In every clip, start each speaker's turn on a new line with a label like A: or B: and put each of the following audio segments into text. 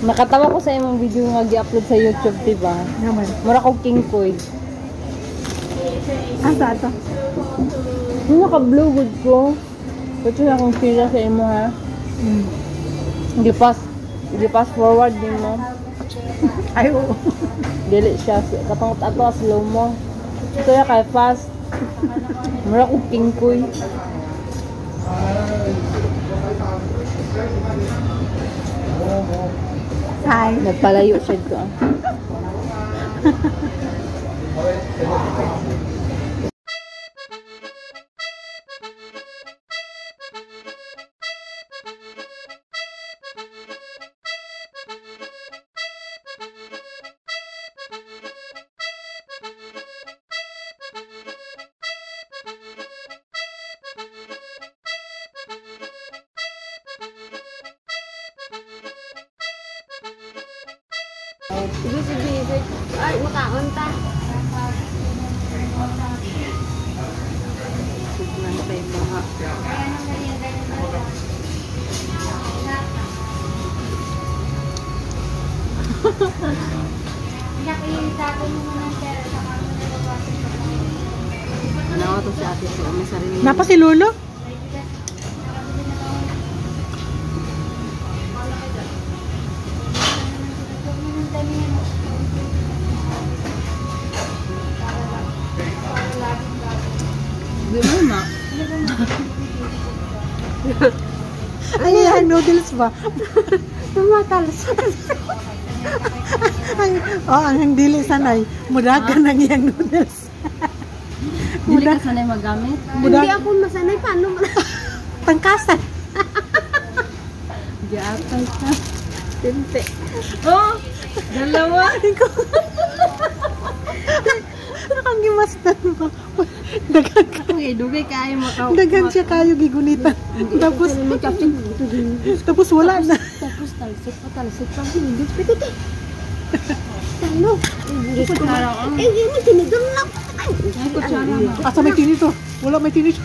A: Nakatawa ko sa imong video nga gi-upload sa YouTube, diba?
B: Naman.
A: Mura ko King Koy.
B: Asa ito?
A: Yung naka-blue good ko. Ito na akong sila sa imo ha.
B: Mm.
A: Gi-pass. Gi-pass forward din mo.
B: Ay, oo.
A: Dili siya. Kapangot ato slow mo. Ito ya kay fast. Mura ko King Koy.
B: Hi.
A: Nagpalayo siya ko.
C: Sige, sige. Ay, makaon ta.
B: Napa si Lolo?
A: Di mo na.
B: Ay, yan, noodles ba? Tumatalas. Ay, oh, ang dili sanay. Mudagan ang iyang noodles.
A: Dili ka sanay magamit.
B: Mudag-
C: Hindi ako masanay. Paano?
B: Tangkasan.
A: Giatay ka. Tinte. Oh! Dalawa!
B: Ang gimastan mo. Dagan ka.
A: Okay, dugay kayo makaw.
B: Dagan siya kayo gigunitan. Tapos, tapos wala na.
C: Tapos talsik pa, talsik pa. Hindi, pwede?
A: Kutsara ang.
C: Eh, yun, tinidor lang.
B: Asa may tinito? Wala may tinito.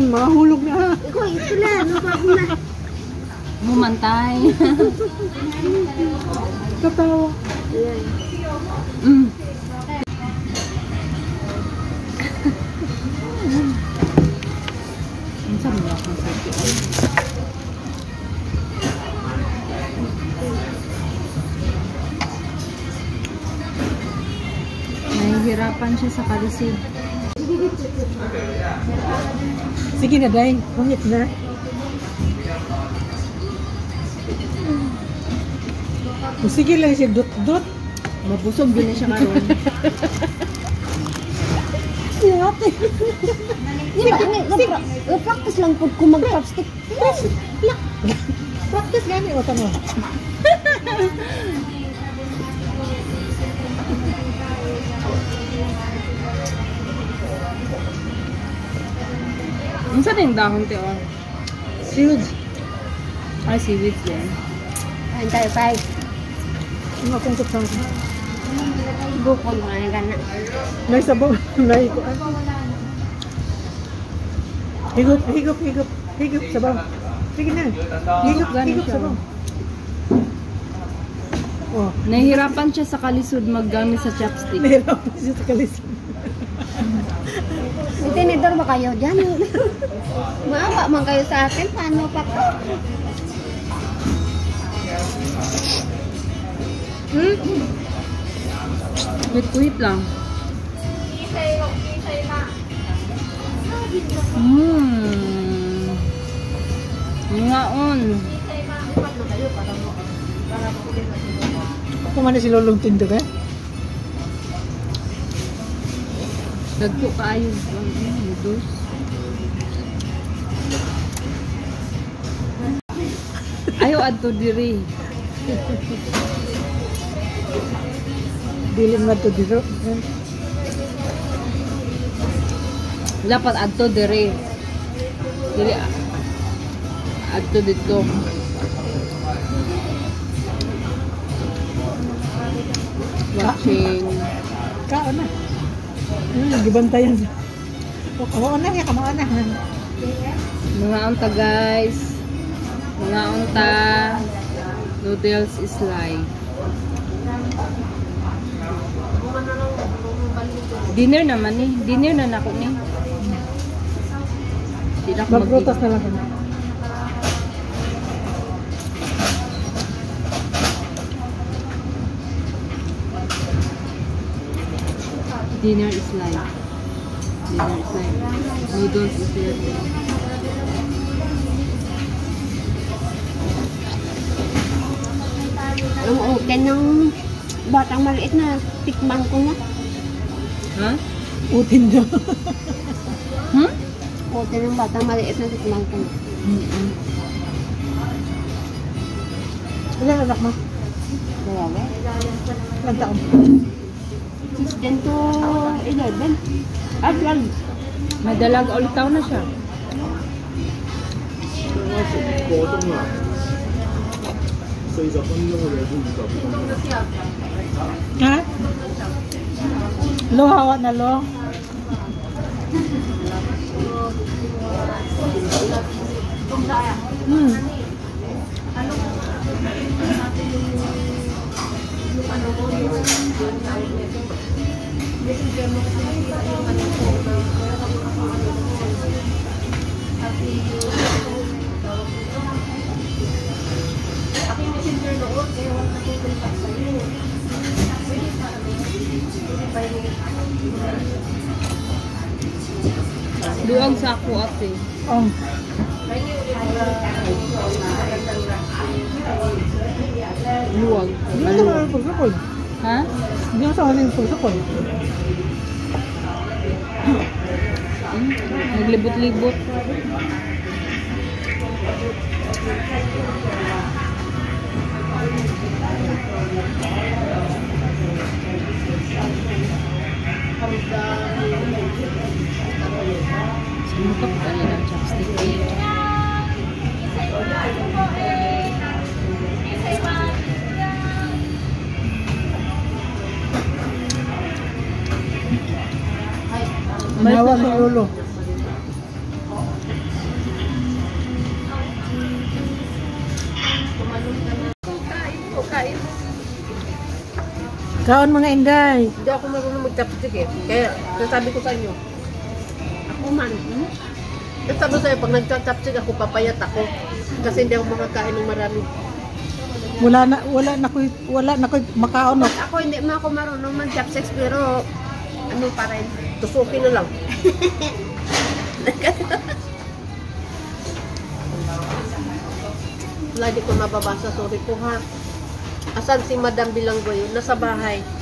B: Mahulog na.
C: ikaw, ito na. Ano ba ako na?
A: Mumantay.
B: Katawa.
C: Ayan.
A: Mm. Nahihirapan siya sa kalisid.
B: Sige na, Day. Pungit na. Sige lang siya, dot-dot.
A: Mabusog din siya karon.
B: Ate.
C: Di ba, nga- nga- practice lang po kung mag-chopstick.
B: Practice gani o tama.
A: Ang sa yung dahon te oh.
B: Sealed.
A: Ay, seaweed din.
C: Ayun tayo, tayo.
B: Ang akong kutsang.
C: Bukol mo na gana.
B: May sabaw. May kuan. Higop, higop, higop. Higop, sabaw. Sige na. Higop,
A: siya.
B: sabaw. Oh,
A: Nahihirapan siya sa kalisod maggamit sa chopstick.
B: nahirapan siya sa kalisin.
C: May tinidor ba kayo dyan? Maawa man kayo sa akin. Paano pa to?
A: Hmm? Wait, wait lang. Hmm. Ngaon.
B: Kung ano si Lolong Tindog eh?
A: Dagko kaayo ang noodles. Ayaw adto diri.
B: Dili nga to dito.
A: Dapat adto diri. Dili adto dito. Watching.
B: Kaon na. Hmm, gibantayan. O, kamaan na niya, kamaan na.
A: Mga anta guys. Mga unta, noodles is live. Dinner naman eh. Dinner na nako ni. Di na ako
B: Magprutas
A: mag-
B: na lang.
A: Dinner is live. Dinner is live. Noodles is live.
C: Ang open ng batang maliit na tikman ko na.
A: Ha?
B: Utin daw.
A: Hmm?
C: Open ng batang maliit na tikman ko na.
A: Mm-mm.
B: Ilan anak mo?
C: Dalawa.
B: Ilang taon?
C: 10 to 11. Ah, 12.
A: May dalaga ulit taon na siya.
B: Ha? Lo, hawa na lo. Hmm.
A: Luwag sa ako ate.
B: Oh.
A: Luwag.
B: Hindi sa mga pagsukod.
A: Ha?
B: Hindi ko sa mga pagsukod.
A: Hmm? Naglibot-libot. Sumutok
B: Nawa si Lolo. Kaon mga inday.
D: Hindi ako marunong mag-chopstick eh. Kaya, sasabi ko sa inyo,
C: Ako man. Hmm?
D: sabi ko sa'yo, pag nag-chopstick ako, papayat ako. Kasi hindi ako makakain ng marami.
B: Wala na wala na ko wala na ko makaon.
C: Ako hindi man ako marunong mag-chopsticks pero ano pa rin.
D: Tusukin na lang. Wala, di ko mababasa. Sorry po ha. Asan si Madam Bilanggoy? Nasa bahay.